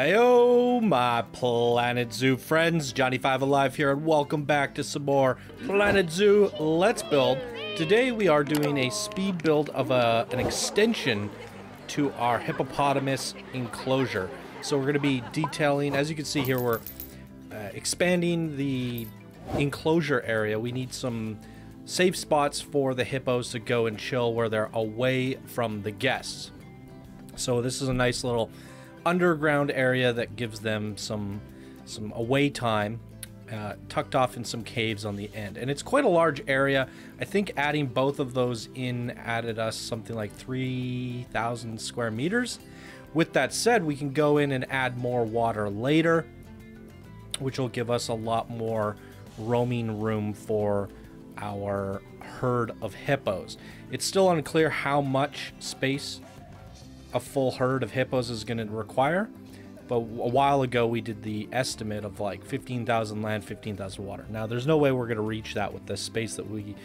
Heyo, my Planet Zoo friends. Jonny Five Alive here, and welcome back to some more Planet Zoo Let's Build. Today we are doing a speed build of a, an extension to our hippopotamus enclosure. So we're going to be detailing, as you can see here, we're uh, expanding the enclosure area. We need some safe spots for the hippos to go and chill where they're away from the guests. So this is a nice little underground area that gives them some some away time uh, tucked off in some caves on the end. And it's quite a large area. I think adding both of those in added us something like 3000 square meters. With that said we can go in and add more water later which will give us a lot more roaming room for our herd of hippos. It's still unclear how much space a full herd of hippos is going to require. But a while ago, we did the estimate of like 15,000 land, 15,000 water. Now, there's no way we're going to reach that with the space that we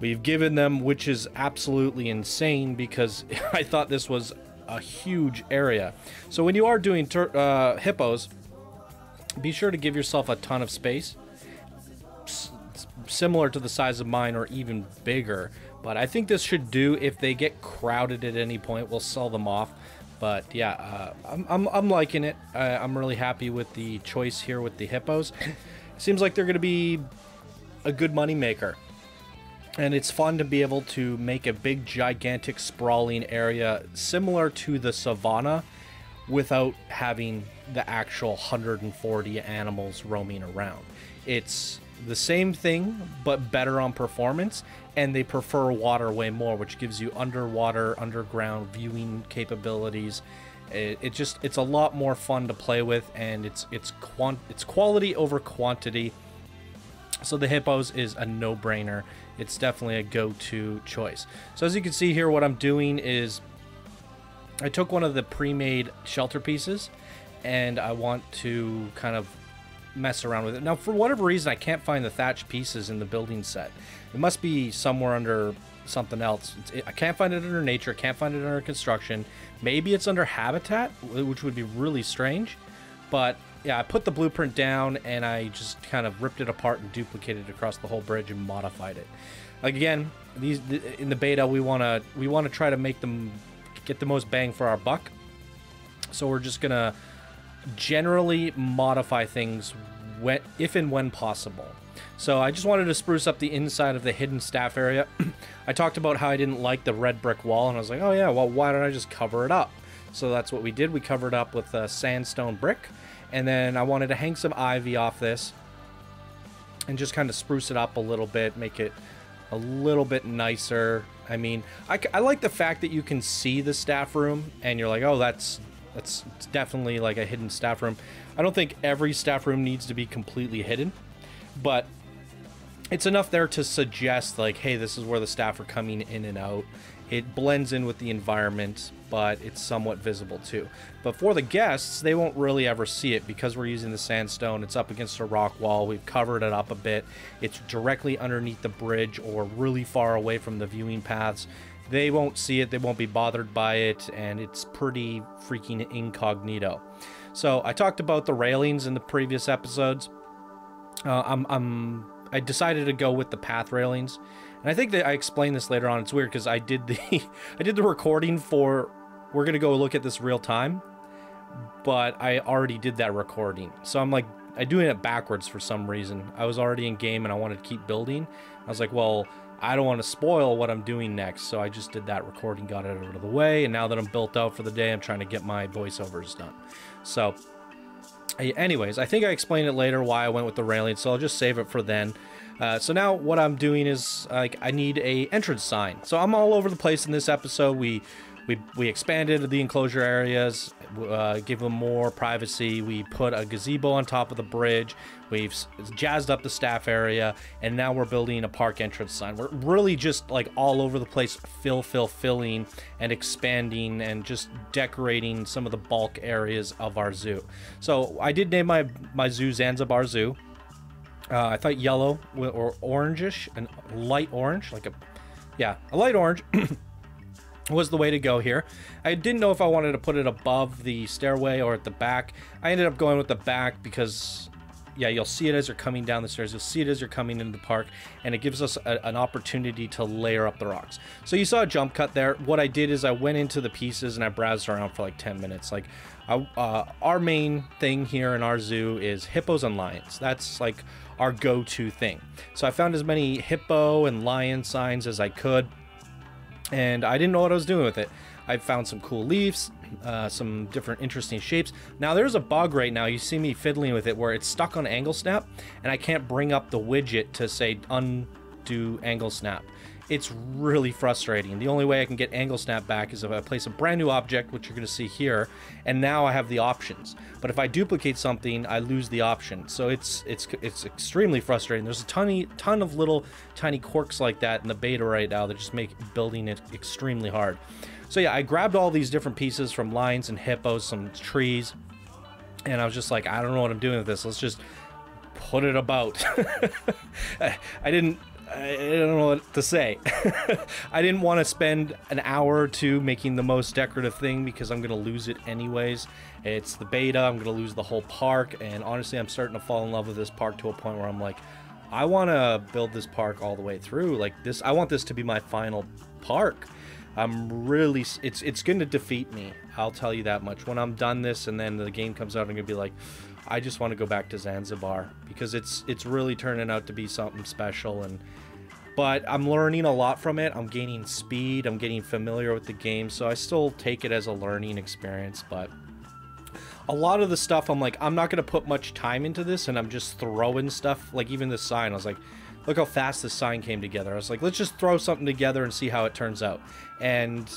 we've given them, which is absolutely insane because I thought this was a huge area. So when you are doing uh, hippos, be sure to give yourself a ton of space, S similar to the size of mine or even bigger, but I think this should do. If they get crowded at any point, we'll sell them off. But yeah, uh, I'm, I'm, I'm, liking it. I'm really happy with the choice here with the hippos. Seems like they're going to be a good money maker. And it's fun to be able to make a big, gigantic, sprawling area similar to the savannah without having the actual 140 animals roaming around. It's the same thing, but better on performance, and they prefer water way more, which gives you underwater, underground viewing capabilities. It, it just it's a lot more fun to play with, and it's it's quant it's quality over quantity. So the hippos is a no-brainer. It's definitely a go-to choice. So as you can see here, what I'm doing is I took one of the pre-made shelter pieces, and I want to kind of mess around with it. Now, for whatever reason, I can't find the thatch pieces in the building set. It must be somewhere under something else. It, I can't find it under nature. I can't find it under construction. Maybe it's under habitat, which would be really strange. But yeah, I put the blueprint down and I just kind of ripped it apart and duplicated it across the whole bridge and modified it. Again, these in the beta we want to we want to try to make them get the most bang for our buck. So we're just gonna generally modify things when, if and when possible. So I just wanted to spruce up the inside of the hidden staff area. I talked about how I didn't like the red brick wall, and I was like, oh yeah, well, why don't I just cover it up? So that's what we did. We covered up with a sandstone brick, and then I wanted to hang some ivy off this and just kind of spruce it up a little bit, make it a little bit nicer. I mean, I, I like the fact that you can see the staff room, and you're like, oh, that's that's definitely like a hidden staff room. I don't think every staff room needs to be completely hidden, but it's enough there to suggest like, hey, this is where the staff are coming in and out. It blends in with the environment, but it's somewhat visible too. But for the guests, they won't really ever see it because we're using the sandstone. It's up against a rock wall. We've covered it up a bit. It's directly underneath the bridge or really far away from the viewing paths they won't see it, they won't be bothered by it, and it's pretty freaking incognito. So I talked about the railings in the previous episodes. Uh, I'm, I'm, I decided to go with the path railings, and I think that I explained this later on. It's weird because I did the, I did the recording for. We're gonna go look at this real time, but I already did that recording, so I'm like, I doing it backwards for some reason. I was already in game and I wanted to keep building. I was like, well, I don't want to spoil what I'm doing next, so I just did that recording, got it out of the way, and now that I'm built out for the day, I'm trying to get my voiceovers done. So, anyways, I think I explained it later why I went with the railing, so I'll just save it for then. Uh, so now what I'm doing is like I need a entrance sign. So I'm all over the place in this episode. We we, we expanded the enclosure areas, uh, give them more privacy. We put a gazebo on top of the bridge. We've jazzed up the staff area, and now we're building a park entrance sign. We're really just like all over the place, fill, fill, filling, and expanding, and just decorating some of the bulk areas of our zoo. So I did name my my zoo Zanzibar Zoo. Uh, I thought yellow or orangish and light orange, like a yeah, a light orange. was the way to go here. I didn't know if I wanted to put it above the stairway or at the back. I ended up going with the back because yeah, you'll see it as you're coming down the stairs. You'll see it as you're coming into the park, and it gives us a, an opportunity to layer up the rocks. So you saw a jump cut there. What I did is I went into the pieces and I browsed around for like 10 minutes. Like, I, uh, our main thing here in our zoo is hippos and lions. That's like our go-to thing. So I found as many hippo and lion signs as I could, and I didn't know what I was doing with it. I found some cool leaves, uh, some different interesting shapes. Now there's a bug right now, you see me fiddling with it, where it's stuck on angle snap, and I can't bring up the widget to say undo angle snap. It's really frustrating. The only way I can get angle snap back is if I place a brand new object, which you're going to see here, and now I have the options. But if I duplicate something, I lose the option. So it's it's it's extremely frustrating. There's a tiny ton of little tiny quirks like that in the beta right now that just make building it extremely hard. So yeah, I grabbed all these different pieces from lines and hippos, some trees, and I was just like, I don't know what I'm doing with this. Let's just put it about. I didn't I don't know what to say. I didn't want to spend an hour or two making the most decorative thing because I'm going to lose it anyways. It's the beta, I'm going to lose the whole park, and honestly, I'm starting to fall in love with this park to a point where I'm like, I want to build this park all the way through. Like this, I want this to be my final park. I'm really it's it's going to defeat me. I'll tell you that much. When I'm done this and then the game comes out, I'm going to be like, I just want to go back to Zanzibar because it's it's really turning out to be something special and but I'm learning a lot from it. I'm gaining speed. I'm getting familiar with the game, so I still take it as a learning experience, but a lot of the stuff I'm like I'm not going to put much time into this and I'm just throwing stuff like even the sign I was like look how fast this sign came together. I was like, let's just throw something together and see how it turns out. And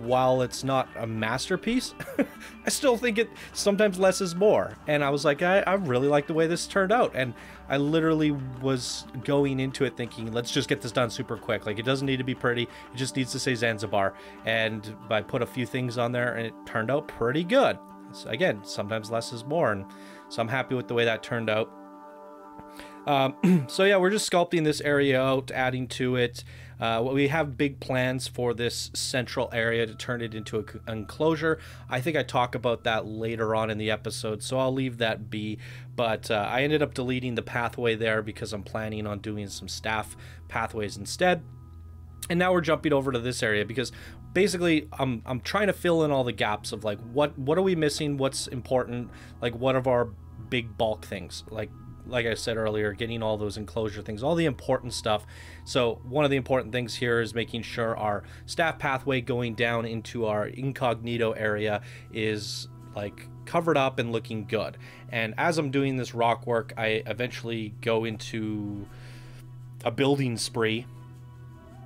while it's not a masterpiece, I still think it sometimes less is more. And I was like, I, I really like the way this turned out. And I literally was going into it thinking, let's just get this done super quick. Like, it doesn't need to be pretty, it just needs to say Zanzibar. And I put a few things on there, and it turned out pretty good. So again, sometimes less is more. And so I'm happy with the way that turned out. Um, so yeah, we're just sculpting this area out, adding to it. Uh, we have big plans for this central area to turn it into an enclosure. I think I talk about that later on in the episode, so I'll leave that be. But uh, I ended up deleting the pathway there because I'm planning on doing some staff pathways instead. And now we're jumping over to this area because basically I'm, I'm trying to fill in all the gaps of like what what are we missing, what's important, like what of our big bulk things, like like I said earlier, getting all those enclosure things, all the important stuff. So one of the important things here is making sure our staff pathway going down into our incognito area is like covered up and looking good. And as I'm doing this rock work, I eventually go into a building spree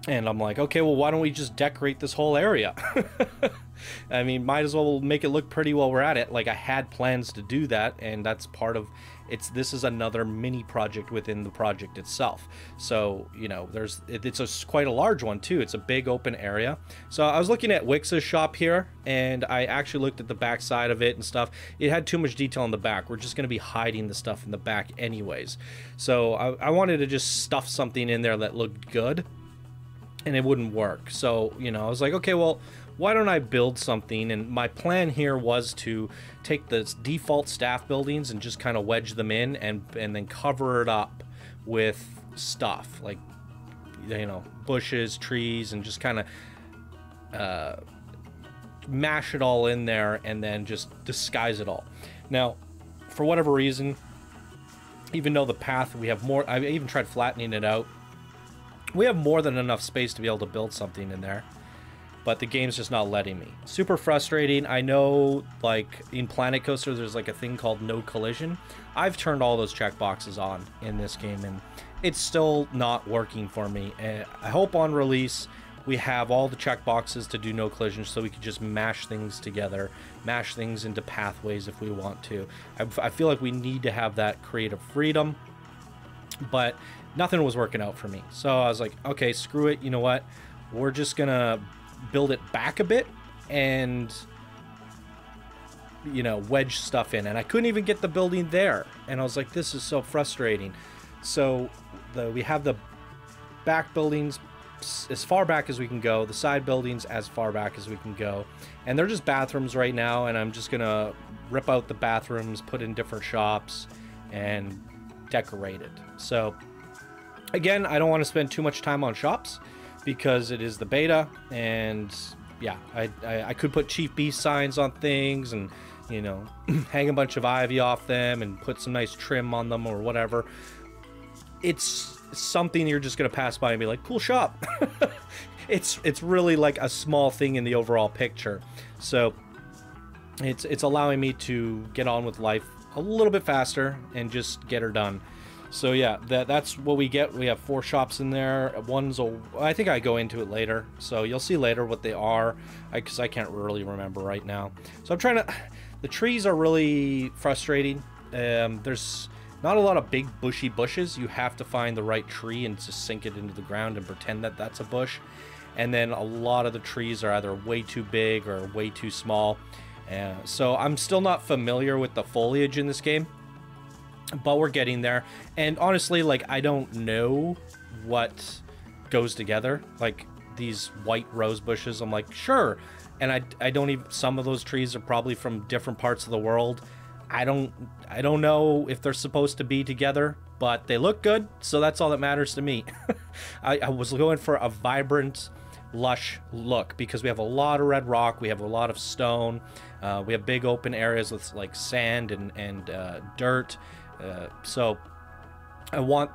and I'm like, okay, well, why don't we just decorate this whole area? I mean, might as well make it look pretty while we're at it. Like I had plans to do that, and that's part of it's this is another mini project within the project itself. So you know there's it, it's a quite a large one too. It's a big open area. So i was looking at wix's shop here and i actually looked at the back side of it and stuff. It had too much detail in the back. We're just going to be hiding the stuff in the back anyways. So I, I wanted to just stuff something in there that looked good and it wouldn't work. So you know i was like okay well why don't I build something? And my plan here was to take the default staff buildings and just kind of wedge them in and, and then cover it up with stuff like, you know, bushes, trees, and just kind of uh, mash it all in there and then just disguise it all. Now, for whatever reason, even though the path we have more, I even tried flattening it out. We have more than enough space to be able to build something in there but the game's just not letting me. Super frustrating. I know, like, in Planet Coaster, there's, like, a thing called no collision. I've turned all those checkboxes on in this game, and it's still not working for me. Uh, I hope on release we have all the checkboxes to do no collision so we can just mash things together, mash things into pathways if we want to. I, I feel like we need to have that creative freedom, but nothing was working out for me. So I was like, okay, screw it. You know what? We're just going to build it back a bit and you know wedge stuff in and i couldn't even get the building there and i was like this is so frustrating so the we have the back buildings as far back as we can go. The side buildings as far back as we can go. And they're just bathrooms right now, and I'm just gonna rip out the bathrooms, put in different shops, and decorate it. So again, I don't want to spend too much time on shops because it is the beta, and yeah, I, I, I could put Chief Beef signs on things and you know hang a bunch of ivy off them and put some nice trim on them or whatever. It's something you're just gonna pass by and be like, cool shop. it's it's really like a small thing in the overall picture. So it's it's allowing me to get on with life a little bit faster and just get her done. So yeah, that that's what we get. We have four shops in there. One's a, I think I go into it later, so you'll see later what they are, because I, I, can't really remember right now. So I'm trying to. The trees are really frustrating. Um, there's not a lot of big bushy bushes. You have to find the right tree and just sink it into the ground and pretend that that's a bush. And then a lot of the trees are either way too big or way too small. Uh, so I'm still not familiar with the foliage in this game but we're getting there. And honestly, like I don't know what goes together. Like these white rose bushes, I'm like, sure. And I, I don't even some of those trees are probably from different parts of the world. I don't I don't know if they're supposed to be together, but they look good, so that's all that matters to me. I, I was going for a vibrant, lush look because we have a lot of red rock, we have a lot of stone, uh, we have big open areas with like sand and and uh, dirt. Uh, so I want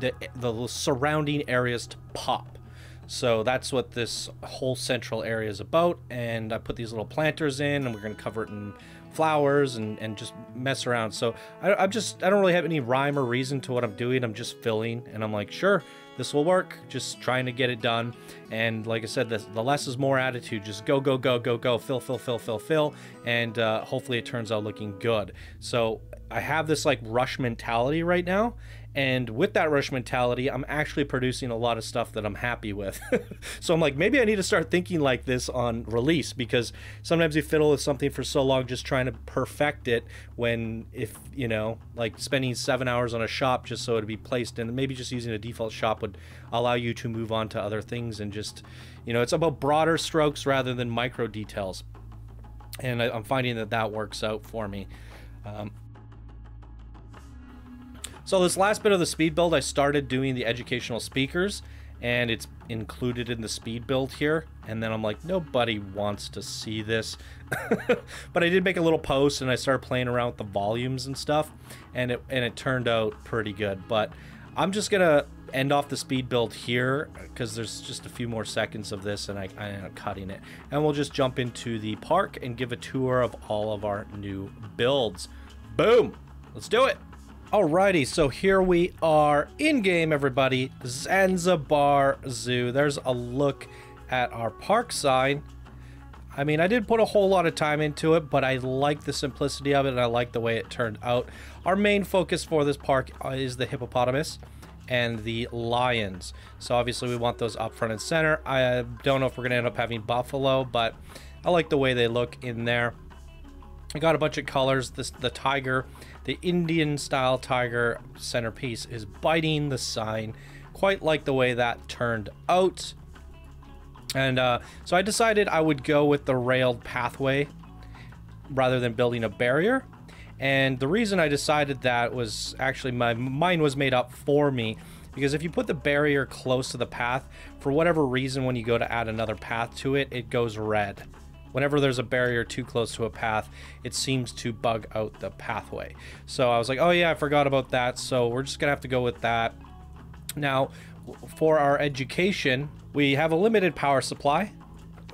the the surrounding areas to pop. So that's what this whole central area is about. And I put these little planters in, and we're going to cover it in flowers and, and just mess around. So I, I'm just, I don't really have any rhyme or reason to what I'm doing. I'm just filling, and I'm like, sure, this will work. Just trying to get it done. And like I said, the, the less is more attitude. Just go, go, go, go, go, fill, fill, fill, fill, fill. And uh, hopefully it turns out looking good. So I have this like rush mentality right now. And with that rush mentality, I'm actually producing a lot of stuff that I'm happy with. so I'm like, maybe I need to start thinking like this on release because sometimes you fiddle with something for so long just trying to perfect it when if, you know, like spending seven hours on a shop just so it'd be placed and maybe just using a default shop would allow you to move on to other things and just, you know, it's about broader strokes rather than micro details. And I, am finding that that works out for me. Um, so this last bit of the speed build, I started doing the educational speakers, and it's included in the speed build here. And then I'm like, nobody wants to see this. but I did make a little post, and I started playing around with the volumes and stuff, and it and it turned out pretty good. But I'm just gonna end off the speed build here because there's just a few more seconds of this and I, I end up cutting it. And we'll just jump into the park and give a tour of all of our new builds. Boom! Let's do it! Alrighty, so here we are in game, everybody. Zanzibar Zoo. There's a look at our park sign. I mean, I did put a whole lot of time into it, but I like the simplicity of it and I like the way it turned out. Our main focus for this park is the hippopotamus and the lions. So obviously we want those up front and center. I don't know if we're going to end up having buffalo, but I like the way they look in there. I got a bunch of colors. This the tiger the Indian style tiger centerpiece is biting the sign. Quite like the way that turned out. And uh, so I decided I would go with the railed pathway rather than building a barrier. And the reason I decided that was actually my mind was made up for me because if you put the barrier close to the path, for whatever reason, when you go to add another path to it, it goes red. Whenever there's a barrier too close to a path, it seems to bug out the pathway. So I was like, oh yeah, I forgot about that. So we're just gonna have to go with that. Now, for our education, we have a limited power supply.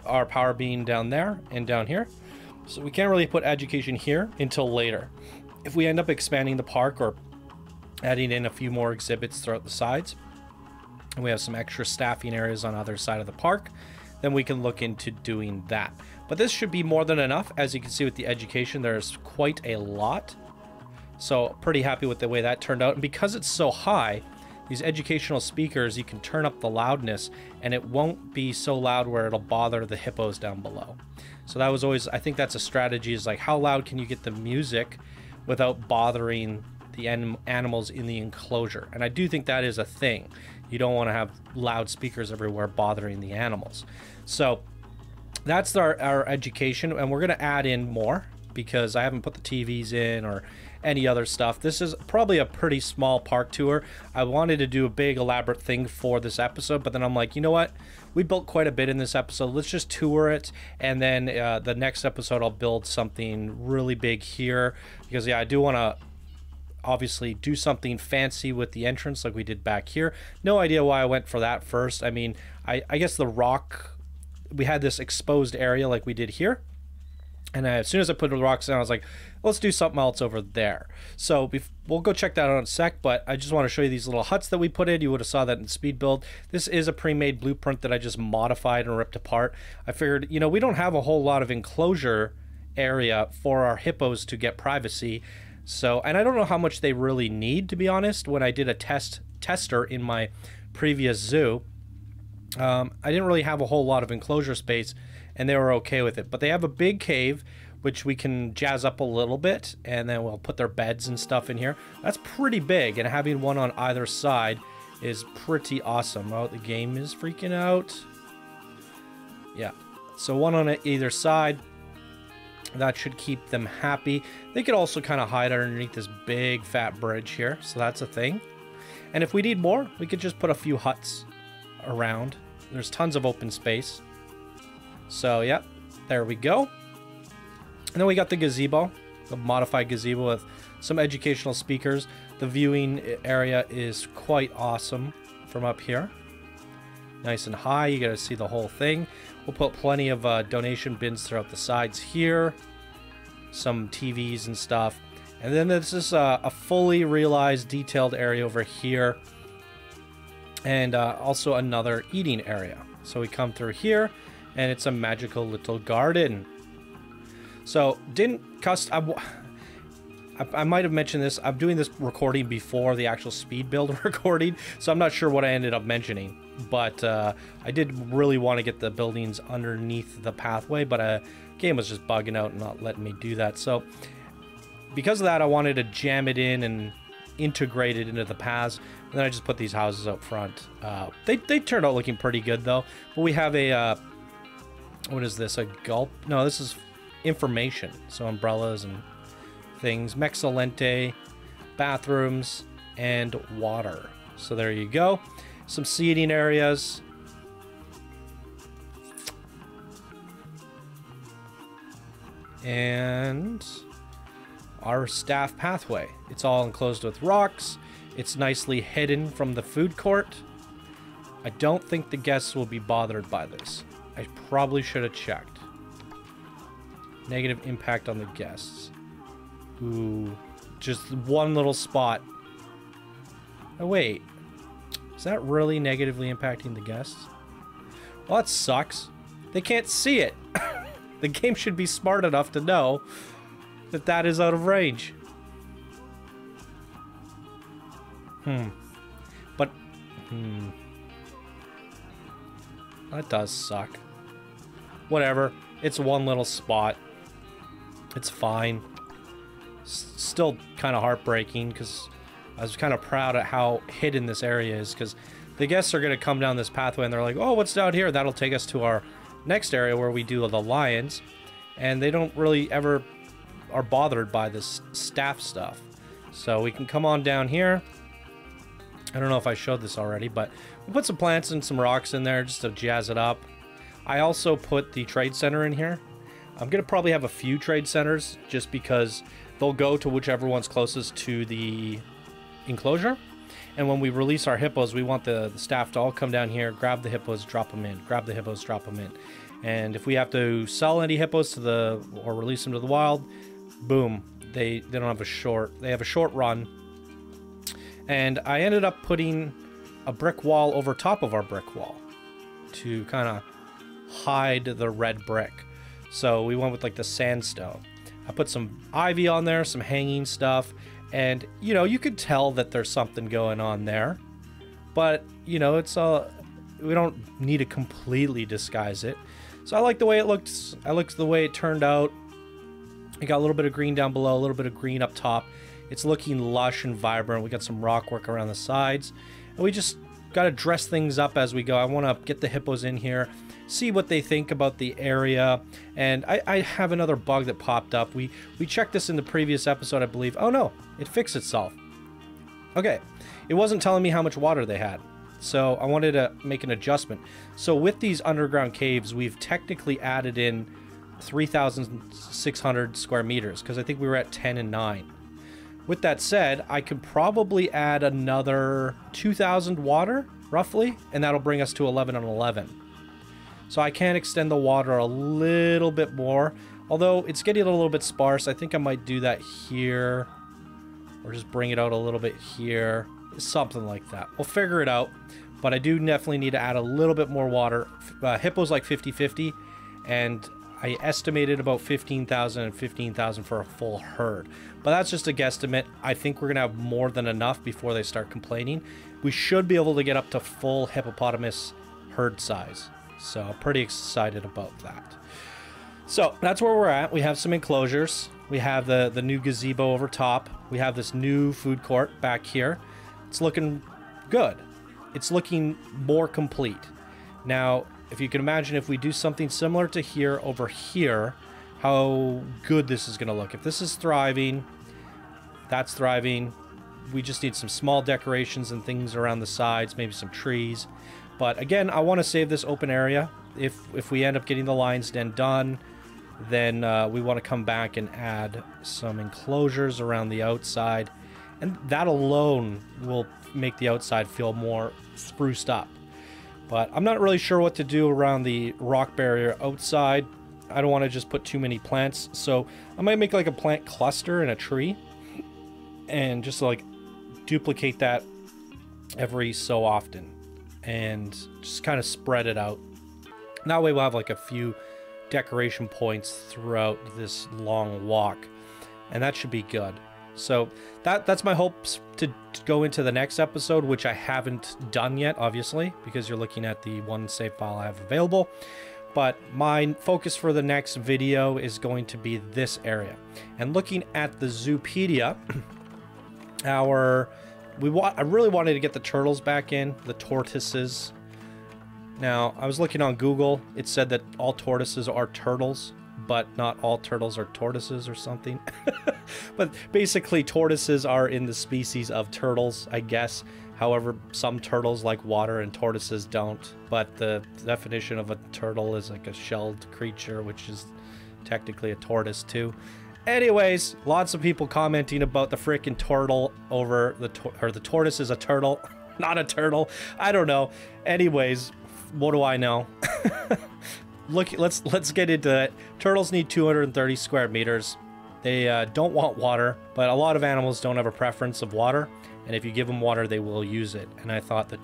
Our power being down there and down here. So we can't really put education here until later. If we end up expanding the park or adding in a few more exhibits throughout the sides, and we have some extra staffing areas on either side of the park, then we can look into doing that. But this should be more than enough. As you can see with the education, there's quite a lot. So pretty happy with the way that turned out. And because it's so high, these educational speakers, you can turn up the loudness and it won't be so loud where it'll bother the hippos down below. So that was always, I think that's a strategy is like how loud can you get the music without bothering the anim animals in the enclosure. And I do think that is a thing. You don't want to have loud speakers everywhere bothering the animals. So that's our, our education, and we're going to add in more because I haven't put the TVs in or any other stuff. This is probably a pretty small park tour. I wanted to do a big elaborate thing for this episode, but then I'm like, you know what? We built quite a bit in this episode. Let's just tour it, and then uh, the next episode I'll build something really big here because yeah, I do want to obviously do something fancy with the entrance like we did back here. No idea why I went for that first. I mean, I, I guess the rock, we had this exposed area like we did here. And as soon as I put the rocks down, I was like, let's do something else over there. So we'll go check that out in a sec, but I just want to show you these little huts that we put in. You would have saw that in speed build. This is a pre-made blueprint that I just modified and ripped apart. I figured, you know, we don't have a whole lot of enclosure area for our hippos to get privacy. So, and I don't know how much they really need, to be honest. When I did a test tester in my previous zoo, um, I didn't really have a whole lot of enclosure space and they were okay with it. But they have a big cave, which we can jazz up a little bit, and then we'll put their beds and stuff in here. That's pretty big, and having one on either side is pretty awesome. Oh, the game is freaking out. Yeah, so one on either side. That should keep them happy. They could also kind of hide underneath this big fat bridge here, so that's a thing. And if we need more, we could just put a few huts around. There's tons of open space. So, yep, there we go. And then we got the gazebo, the modified gazebo with some educational speakers. The viewing area is quite awesome from up here. Nice and high, you gotta see the whole thing. We'll put plenty of uh, donation bins throughout the sides here. Some TVs and stuff. And then this is uh, a fully realized detailed area over here. And uh, also another eating area. So we come through here and it's a magical little garden. So, didn't cust... I, I, I might have mentioned this. I'm doing this recording before the actual speed build recording, so I'm not sure what I ended up mentioning. But uh, I did really want to get the buildings underneath the pathway, but uh, game was just bugging out and not letting me do that. So, because of that, I wanted to jam it in and integrate it into the paths. And then I just put these houses up front. Uh, they, they turned out looking pretty good, though. But we have a uh, what is this? A gulp? No, this is information. So umbrellas and things. Mexalente, bathrooms, and water. So there you go. Some seating areas. And our staff pathway. It's all enclosed with rocks. It's nicely hidden from the food court. I don't think the guests will be bothered by this. I probably should have checked. Negative impact on the guests. Ooh, just one little spot. Oh, wait. Is that really negatively impacting the guests? Well, that sucks. They can't see it. the game should be smart enough to know that that is out of range. Hmm. But, hmm. That does suck. Whatever. It's one little spot. It's fine. S still kind of heartbreaking because I was kind of proud at how hidden this area is because the guests are going to come down this pathway and they're like, oh, what's down here? That'll take us to our next area where we do the lions. And they don't really ever are bothered by this staff stuff. So we can come on down here. I don't know if I showed this already, but we put some plants and some rocks in there just to jazz it up. I also put the trade center in here. I'm going to probably have a few trade centers just because they'll go to whichever one's closest to the enclosure. And when we release our hippos, we want the, the staff to all come down here, grab the hippos, drop them in, grab the hippos, drop them in. And if we have to sell any hippos to the or release them to the wild, boom, they they don't have a short they have a short run. And I ended up putting a brick wall over top of our brick wall to kind of hide the red brick. So we went with like the sandstone. I put some ivy on there, some hanging stuff, and you know, you could tell that there's something going on there. But, you know, it's a we don't need to completely disguise it. So I like the way it looks. I like the way it turned out. It got a little bit of green down below, a little bit of green up top. It's looking lush and vibrant. We got some rock work around the sides. And we just got to dress things up as we go. I want to get the hippos in here, see what they think about the area. And I, I, have another bug that popped up. We, we checked this in the previous episode, I believe. Oh no, it fixed itself. Okay, it wasn't telling me how much water they had. So I wanted to make an adjustment. So with these underground caves, we've technically added in 3,600 square meters because I think we were at 10 and 9. With that said, I could probably add another 2,000 water, roughly, and that'll bring us to 11 and 11. So I can extend the water a little bit more, although it's getting a little bit sparse. I think I might do that here, or just bring it out a little bit here, something like that. We'll figure it out, but I do definitely need to add a little bit more water. Uh, Hippo's like 50-50, and I estimated about 15,000 and 15,000 for a full herd. But that's just a guesstimate. I think we're going to have more than enough before they start complaining. We should be able to get up to full hippopotamus herd size. So I'm pretty excited about that. So that's where we're at. We have some enclosures. We have the, the new gazebo over top. We have this new food court back here. It's looking good. It's looking more complete. Now, if you can imagine if we do something similar to here over here, how good this is going to look. If this is thriving, that's thriving. We just need some small decorations and things around the sides, maybe some trees. But again, I want to save this open area. If, if we end up getting the lion's den done, then uh, we want to come back and add some enclosures around the outside. And that alone will make the outside feel more spruced up. But I'm not really sure what to do around the rock barrier outside. I don't want to just put too many plants. So I might make like a plant cluster in a tree and just like duplicate that every so often and just kind of spread it out. That way we'll have like a few decoration points throughout this long walk and that should be good. So that that's my hopes to, to, go into the next episode, which I haven't done yet, obviously, because you're looking at the one save file I have available. But my focus for the next video is going to be this area. And looking at the Zoopedia, our we want I really wanted to get the turtles back in, the tortoises. Now, I was looking on Google. It said that all tortoises are turtles but not all turtles are tortoises or something. but basically, tortoises are in the species of turtles, I guess. However, some turtles like water and tortoises don't. But the definition of a turtle is like a shelled creature, which is technically a tortoise too. Anyways, lots of people commenting about the freaking turtle over the or the tortoise is a turtle, not a turtle. I don't know. Anyways, what do I know? look, let's let's get into it. Turtles need 230 square meters. They uh, don't want water, but a lot of animals don't have a preference of water. And if you give them water, they will use it. And I thought the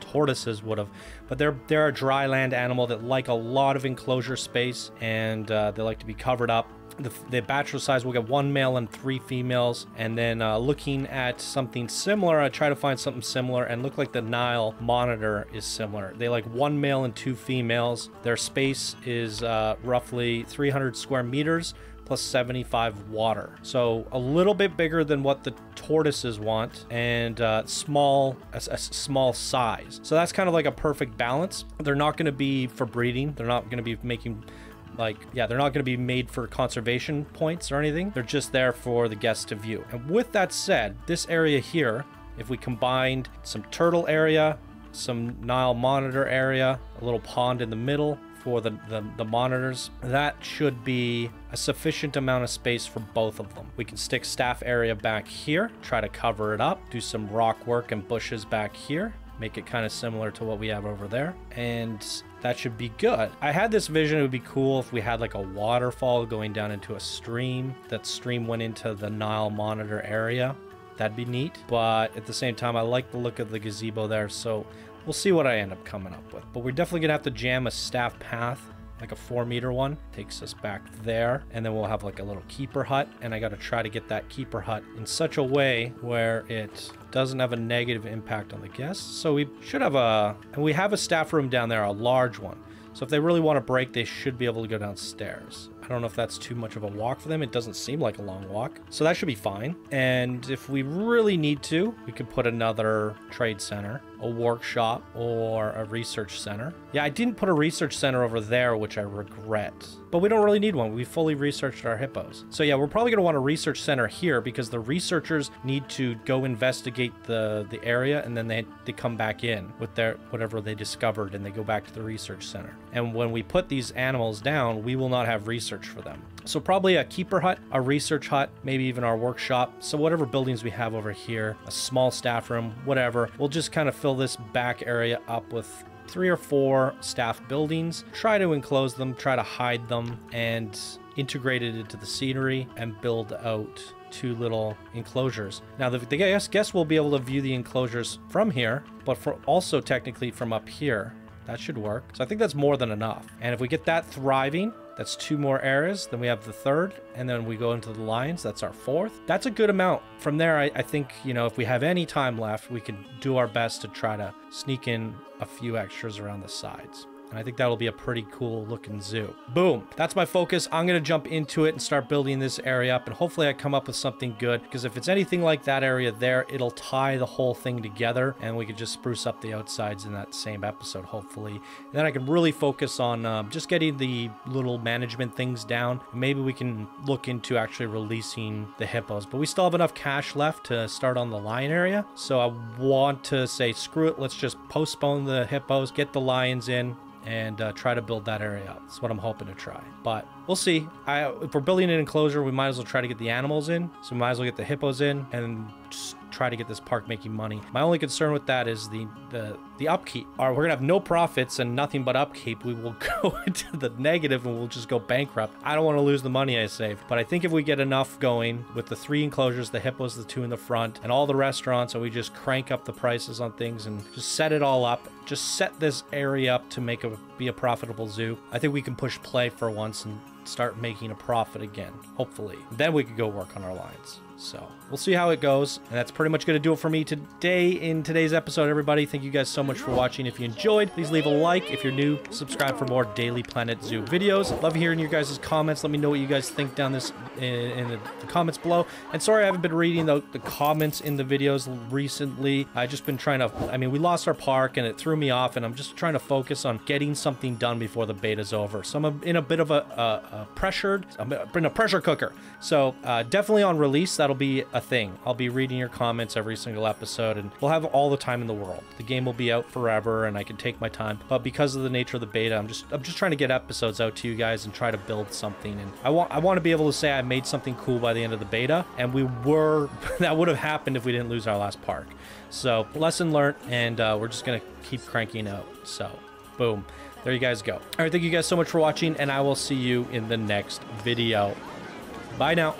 tortoises would have, but they're they're a dry land animal that like a lot of enclosure space, and uh, they like to be covered up the, the bachelor size will get one male and three females. And then uh, looking at something similar, I try to find something similar and look like the Nile monitor is similar. They like one male and two females. Their space is uh, roughly 300 square meters plus 75 water. So a little bit bigger than what the tortoises want and uh, small, a, a, small size. So that's kind of like a perfect balance. They're not going to be for breeding. They're not going to be making like, yeah, they're not going to be made for conservation points or anything. They're just there for the guests to view. And with that said, this area here, if we combined some turtle area, some Nile monitor area, a little pond in the middle for the, the, the, monitors, that should be a sufficient amount of space for both of them. We can stick staff area back here, try to cover it up, do some rock work and bushes back here, make it kind of similar to what we have over there. And that should be good. I had this vision, it would be cool if we had like a waterfall going down into a stream. That stream went into the Nile monitor area. That'd be neat. But at the same time, I like the look of the gazebo there, so we'll see what I end up coming up with. But we're definitely gonna have to jam a staff path like a four meter one takes us back there and then we'll have like a little keeper hut and I got to try to get that keeper hut in such a way where it doesn't have a negative impact on the guests so we should have a and we have a staff room down there a large one so if they really want to break they should be able to go downstairs I don't know if that's too much of a walk for them. It doesn't seem like a long walk. So that should be fine. And if we really need to, we could put another trade center, a workshop, or a research center. Yeah, I didn't put a research center over there, which I regret. But we don't really need one. We fully researched our hippos. So yeah, we're probably going to want a research center here because the researchers need to go investigate the, the area and then they, they come back in with their whatever they discovered and they go back to the research center. And when we put these animals down, we will not have research for them. So probably a keeper hut, a research hut, maybe even our workshop. So whatever buildings we have over here, a small staff room, whatever, we'll just kind of fill this back area up with three or four staff buildings, try to enclose them, try to hide them, and integrate it into the scenery and build out two little enclosures. Now, the, the guest, guests will be able to view the enclosures from here, but for also technically from up here. That should work. So I think that's more than enough. And if we get that thriving, that's two more areas. Then we have the third, and then we go into the lions. That's our fourth. That's a good amount. From there, I, I think, you know, if we have any time left, we can do our best to try to sneak in a few extras around the sides. And I think that'll be a pretty cool looking zoo. Boom. That's my focus. I'm going to jump into it and start building this area up. And hopefully I come up with something good. Because if it's anything like that area there, it'll tie the whole thing together. And we could just spruce up the outsides in that same episode, hopefully. And then I can really focus on um, just getting the little management things down. Maybe we can look into actually releasing the hippos. But we still have enough cash left to start on the lion area. So I want to say, screw it. Let's just postpone the hippos, get the lions in and uh, try to build that area up. That's what I'm hoping to try. But we'll see. I, if we're building an enclosure, we might as well try to get the animals in. So we might as well get the hippos in and just try to get this park making money. My only concern with that is the the the upkeep. Or we're gonna have no profits and nothing but upkeep. We will go into the negative and we'll just go bankrupt. I don't want to lose the money I saved, but I think if we get enough going with the three enclosures, the hippos, the two in the front, and all the restaurants, and we just crank up the prices on things and just set it all up, just set this area up to make a be a profitable zoo. I think we can push play for once and start making a profit again, hopefully. Then we could go work on our lines. So we'll see how it goes. And that's pretty much going to do it for me today in today's episode, everybody. Thank you guys so much for watching. If you enjoyed, please leave a like. If you're new, subscribe for more Daily Planet Zoo videos. Love hearing your guys' comments. Let me know what you guys think down this in, in the, the, comments below. And sorry I haven't been reading the, the comments in the videos recently. i just been trying to, I mean, we lost our park and it threw me off and I'm just trying to focus on getting something done before the beta's over. So I'm in a bit of a, a, a pressured, I'm in a pressure cooker. So uh, definitely on release, that'll be a thing. I'll be reading your comments every single episode and we'll have all the time in the world. The game will be out forever and I can take my time. But because of the nature of the beta, I'm just I'm just trying to get episodes out to you guys and try to build something. And I want I want to be able to say I made something cool by the end of the beta. And we were that would have happened if we didn't lose our last park. So lesson learned, and uh, we're just gonna keep cranking out. So boom. There you guys go. All right, thank you guys so much for watching, and I will see you in the next video. Bye now.